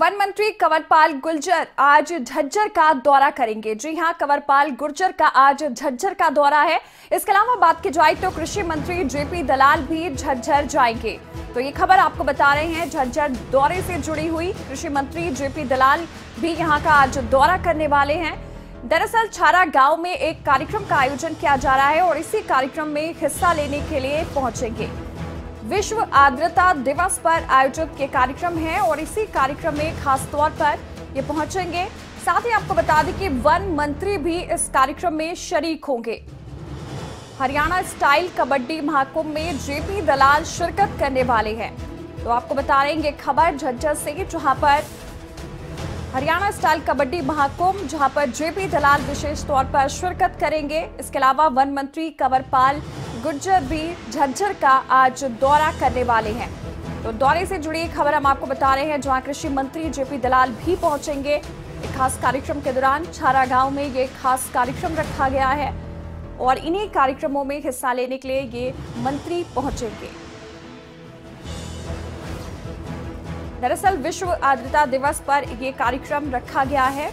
One मंत्री कंवरपाल गुर्जर आज झज्जर का दौरा करेंगे। जी हाँ, कंवरपाल गुर्जर का आज झज्जर का दौरा है। इसके अलावा बात की जाए तो कृषि मंत्री जेपी दलाल भी झज्जर जाएँगे। तो ये खबर आपको बता रहे हैं, झज्जर दौरे से जुड़ी हुई कृषि मंत्री जेपी दलाल भी यहाँ का आज दौरा करने वाले हैं। दरअसल छारा गाँव में एक कार्यक्रम का आयोजन किया जा रहा है और इसी कार्यक्रम में हिस्सा लेने के लिए पहुँचेंगे। विश्व आर्द्रता दिवस पर आयोजित के कार्यक्रम है और इसी कार्यक्रम में खास तौर पर ये पहुँचेंगे। साथ ही आपको बता दें कि वन मंत्री भी इस कार्यक्रम में शरीक होंगे। हरियाणा स्टाइल कबड्डी महाकुंभ में जेपी दलाल शिरकत करने वाले हैं। तो आपको बता रहे हैं खबर झज्जर से जहाँ पर हरियाणा स्टाइल कबड्डी महाकुंभ, जहाँ पर जेपी दलाल विशेष तौर पर शिरकत करेंगे। इसके अलावा वन मंत्री कंवरपाल गुर्जर भी झज्जर का आज दौरा करने वाले हैं। तो दौरे से जुड़ी खबर हम आपको बता रहे हैं, जहाँ कृषि मंत्री जेपी दलाल भी पहुँचेंगे। एक खास कार्यक्रम के दौरान छारा गाँव में ये खास कार्यक्रम रखा गया है और इन्हीं कार्यक्रमों में हिस्सा लेने के लिए ये मंत्री पहुँचेंगे। दरअसल विश्व आर्द्रता दिवस पर ये कार्यक्रम रखा गया है।